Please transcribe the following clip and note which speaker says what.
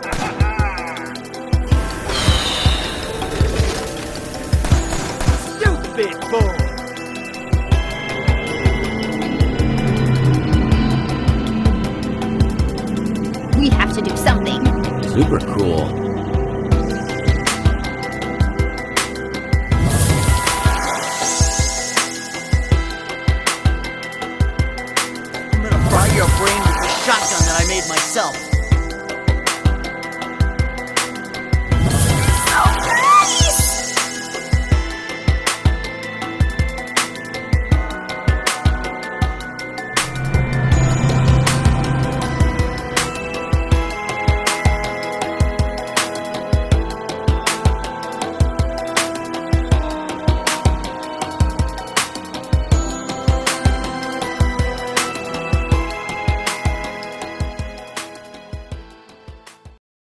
Speaker 1: We have to do something.
Speaker 2: Super cool.
Speaker 3: I'm gonna fry your brain with the shotgun that I made myself.